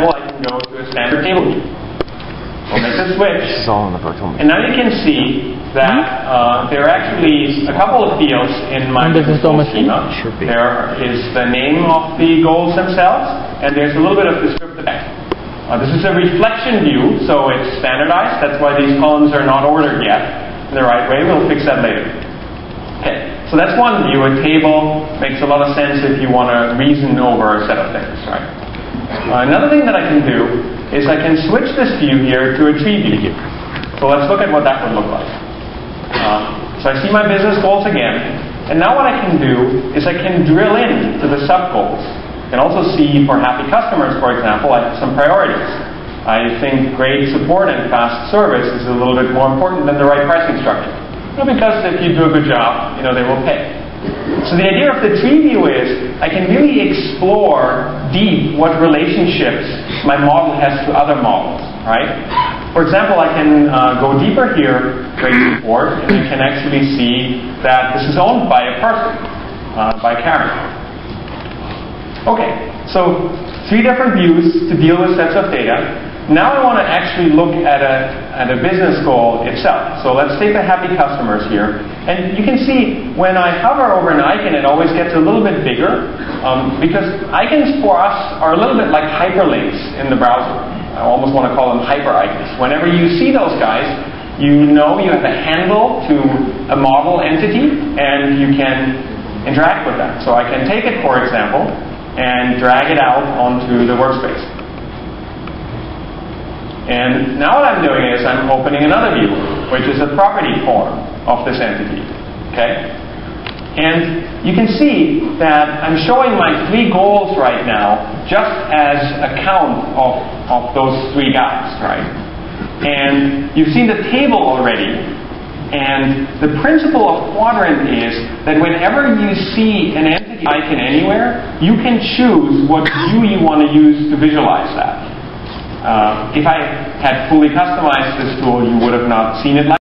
example, I can go to a standard table view. We'll make a switch. This is all in the virtual And now you can see that uh, there are actually a couple of fields in my And this is goal schema. Should be. There is the name of the goals themselves, and there's a little bit of descriptive text. Uh, this is a reflection view, so it's standardized. That's why these columns are not ordered yet in the right way. We'll fix that later. Okay, so that's one view. A table makes a lot of sense if you want to reason over a set of things, right? Uh, another thing that I can do is I can switch this view here to a tree view. So let's look at what that would look like. Uh, so I see my business goals again, and now what I can do is I can drill in to the sub goals. I can also see for happy customers, for example, I have some priorities. I think great support and fast service is a little bit more important than the right pricing structure. Well, because if you do a good job, you know they will pay. So the idea of the tree view is I can really explore deep what relationships my model has to other models, right? For example, I can uh, go deeper here, great support, and I can actually see that this is owned by a person, uh, by Karen. Okay, so three different views to deal with sets of data. Now I want to actually look at a, at a business goal itself. So let's take the happy customers here. And you can see when I hover over an icon, it always gets a little bit bigger um, because icons for us are a little bit like hyperlinks in the browser. I almost want to call them hyper icons. Whenever you see those guys, you know you have a handle to a model entity and you can interact with that. So I can take it, for example, and drag it out onto the workspace. And now what I'm doing is I'm opening another view, which is a property form of this entity. Okay? And you can see that I'm showing my three goals right now just as a count of, of those three guys, right? And you've seen the table already. And the principle of quadrant is that whenever you see an entity icon anywhere, you can choose what view you want to use to visualize that. If I had fully customized this tool, you would have not seen it like